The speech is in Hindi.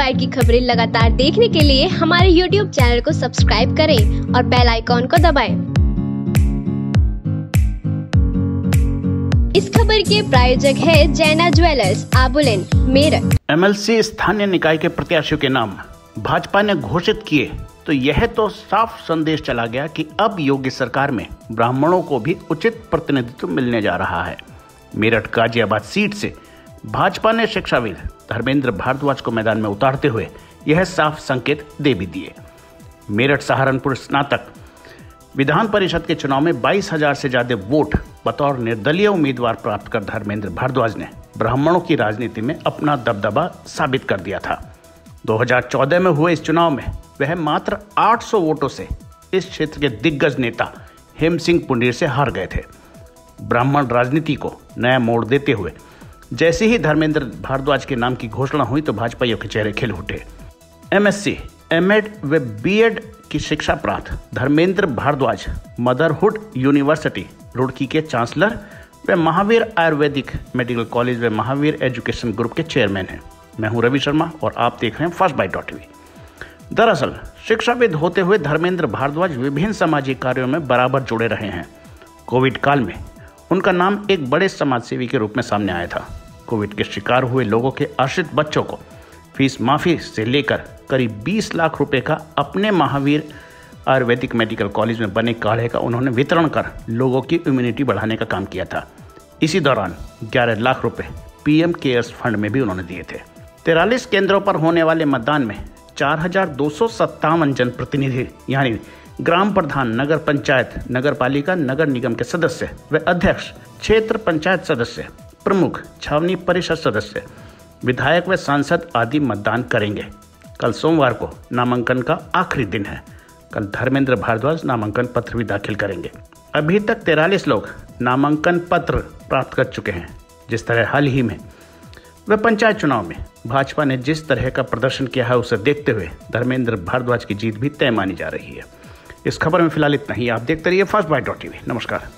इंस्पायर की खबरें लगातार देखने के लिए हमारे YouTube चैनल को सब्सक्राइब करें और बेल आइकॉन को दबाएँ। इस खबर के प्रायोजक है जैना ज्वेलर्स आबुलेन मेरठ एमएलसी स्थानीय निकाय के प्रत्याशियों के नाम भाजपा ने घोषित किए तो यह तो साफ़ संदेश चला गया कि अब योगी सरकार में ब्राह्मणों को भी उचित प्रतिनिधित्व मिलने जा रहा है मेरठ गाजियाबाद सीट से भाजपा ने शिक्षाविद धर्मेंद्र भारद्वाज को मैदान में उतारते हुए यह साफ़ संकेत दे भी दिए। मेरठ सहारनपुर स्नातक। विधान परिषद के चुनाव में बाईस हज़ार से ज़्यादा वोट बतौर निर्दलीय उम्मीदवार प्राप्त कर धर्मेंद्र भारद्वाज ने ब्राह्मणों की राजनीति में अपना दबदबा साबित कर दिया था। 2014 में हुए इस चुनाव में वह मात्र 800 वोटों से इस क्षेत्र के दिग्गज नेता हेम सिंह पुंडीर से हार गए थे। ब्राह्मण राजनीति को नया मोड़ देते हुए जैसे ही धर्मेंद्र भारद्वाज के नाम की घोषणा हुई तो भाजपाइयों के चेहरे खिल उठे। एमएससी एमएड व बीएड की शिक्षा प्राप्त धर्मेंद्र भारद्वाज, मदरहुड यूनिवर्सिटी, रुड़की के चांसलर व महावीर आयुर्वेदिक मेडिकल कॉलेज व महावीर एजुकेशन ग्रुप के चेयरमैन हैं। मैं हूँ रवि शर्मा और आप देख रहे हैं फ़र्स्ट बाइट डॉट टीवी दरअसल, शिक्षाविद होते हुए धर्मेंद्र भारद्वाज विभिन्न सामाजिक कार्यों में बराबर जुड़े रहे हैं। कोविड काल में उनका नाम एक बड़े समाजसेवी के रूप में सामने आया था। कोविड के शिकार हुए लोगों के आश्रित बच्चों को फ़ीस माफ़ी से लेकर करीब 20 लाख रुपए का अपने महावीर आयुर्वेदिक मेडिकल कॉलेज में बने काढ़े का उन्होंने वितरण कर लोगों की इम्यूनिटी बढ़ाने का काम किया था। इसी दौरान 11 लाख रुपए पीएम केयर्स फंड में भी उन्होंने दिए थे। तिरालीस केंद्रों पर होने वाले मतदान में चार जनप्रतिनिधि यानी ग्राम प्रधान, नगर पंचायत नगर पालिका नगर निगम के सदस्य व अध्यक्ष, क्षेत्र पंचायत सदस्य प्रमुख छावनी परिषद सदस्य, विधायक व सांसद आदि मतदान करेंगे। कल सोमवार को नामांकन का आखिरी दिन है। कल धर्मेंद्र भारद्वाज नामांकन पत्र भी दाखिल करेंगे। अभी तक तिरालीस लोग नामांकन पत्र प्राप्त कर चुके हैं, जिस तरह हाल ही में। व पंचायत चुनाव में भाजपा ने जिस तरह का प्रदर्शन किया है, उसे देखते हुए धर्मेंद्र भारद्वाज की जीत भी तय मानी जा रही है। इस खबर में फ़िलहाल इतना ही। आप देखते रहिए फ़र्स्ट बाइट डॉट टीवी नमस्कार।